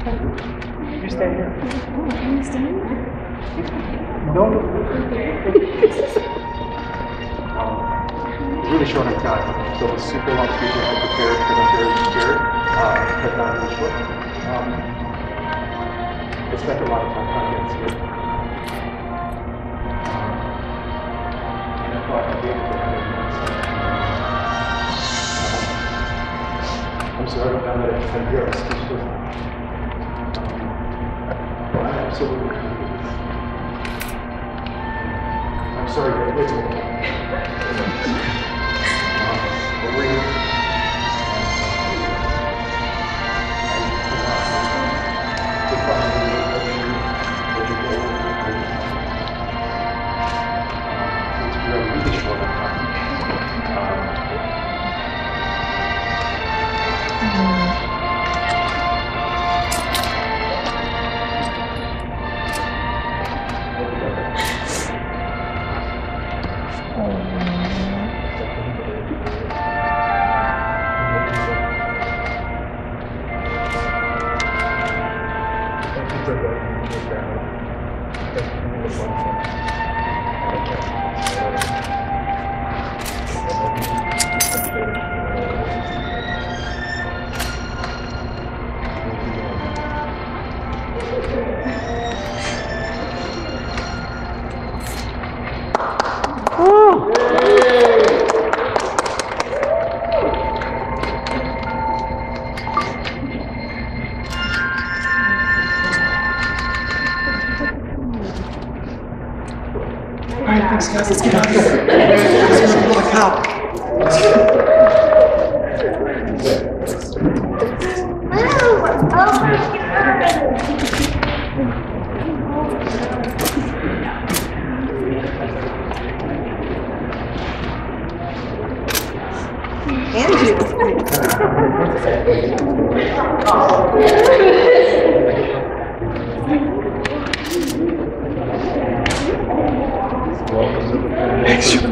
You stay here. You stay here? No. um, really short on time, so it's super long people are prepared for the very year, uh, but not really short. Um, it's spent a lot of time trying to get here. And I thought I'd be able to I'm sorry, I'm not going to I'm sorry, but it's All right, thanks, guys. Let's get out of here. Let's go to the cop. Welcome Action.